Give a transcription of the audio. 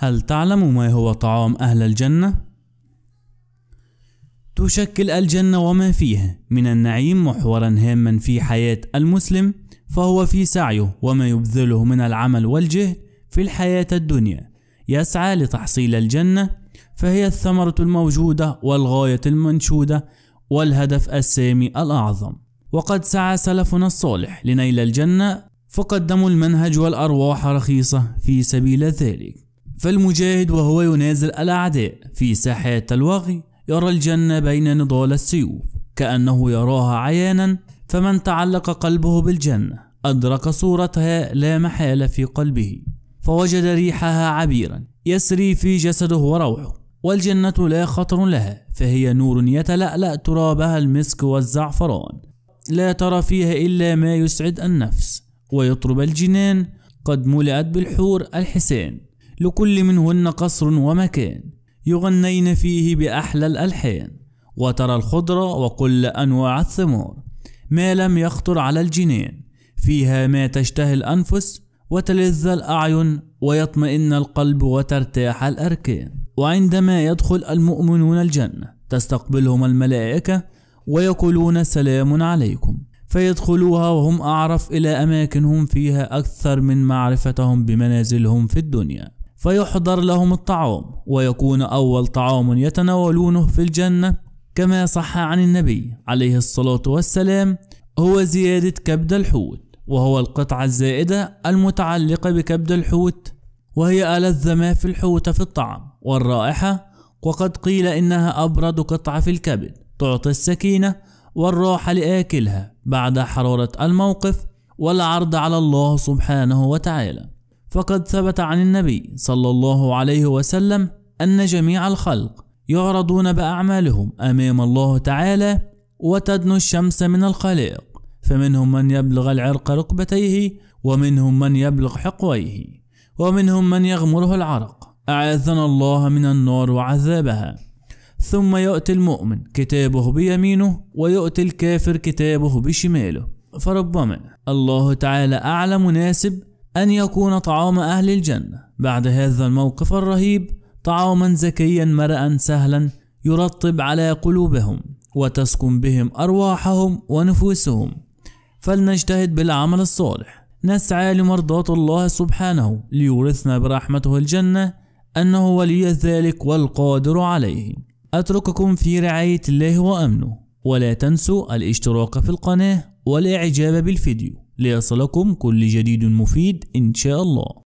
هل تعلم ما هو طعام أهل الجنة؟ تشكل الجنة وما فيها من النعيم محورا هاما في حياة المسلم فهو في سعيه وما يبذله من العمل والجهد في الحياة الدنيا. يسعى لتحصيل الجنة فهي الثمرة الموجودة والغاية المنشودة والهدف السامي الأعظم. وقد سعى سلفنا الصالح لنيل الجنة فقدموا المنهج والأرواح رخيصة في سبيل ذلك. فالمجاهد وهو ينازل الأعداء في ساحات الوغي يرى الجنة بين نضال السيوف كأنه يراها عيانا فمن تعلق قلبه بالجنة أدرك صورتها لا محالة في قلبه فوجد ريحها عبيرا يسري في جسده وروحه والجنة لا خطر لها فهي نور يتلألأ ترابها المسك والزعفران. لا ترى فيها إلا ما يسعد النفس ويطرب الجنان قد ملأت بالحور الحسان. لكل منهن قصر ومكان يغنين فيه بأحلى الألحان وترى الخضرة وكل أنواع الثمار ما لم يخطر على الجنان فيها ما تشتهي الأنفس وتلذ الأعين ويطمئن القلب وترتاح الأركان وعندما يدخل المؤمنون الجنة تستقبلهم الملائكة ويقولون سلام عليكم فيدخلوها وهم أعرف إلى أماكنهم فيها أكثر من معرفتهم بمنازلهم في الدنيا فيحضر لهم الطعام ويكون أول طعام يتناولونه في الجنة كما صح عن النبي عليه الصلاة والسلام هو زيادة كبد الحوت وهو القطعة الزائدة المتعلقة بكبد الحوت وهي ألذ ما في الحوت في الطعم والرائحة وقد قيل إنها أبرد قطعة في الكبد تعطي السكينة والراحة لآكلها بعد حرارة الموقف والعرض على الله سبحانه وتعالى. فقد ثبت عن النبي صلى الله عليه وسلم أن جميع الخلق يعرضون بأعمالهم أمام الله تعالى وتدنو الشمس من الخلائق فمنهم من يبلغ العرق ركبتيه ومنهم من يبلغ حقويه ومنهم من يغمره العرق. أعاذنا الله من النار وعذابها. ثم يؤتي المؤمن كتابه بيمينه ويؤتي الكافر كتابه بشماله. فربما الله تعالى أعلم مناسب أن يكون طعام أهل الجنة. بعد هذا الموقف الرهيب طعاما زكيا مرأا سهلا يرطب على قلوبهم وتسكن بهم أرواحهم ونفوسهم. فلنجتهد بالعمل الصالح. نسعى لمرضاة الله سبحانه ليورثنا برحمته الجنة أنه ولي ذلك والقادر عليه. أترككم في رعاية الله وأمنه. ولا تنسوا الاشتراك في القناة والإعجاب بالفيديو. ليصلكم كل جديد مفيد إن شاء الله.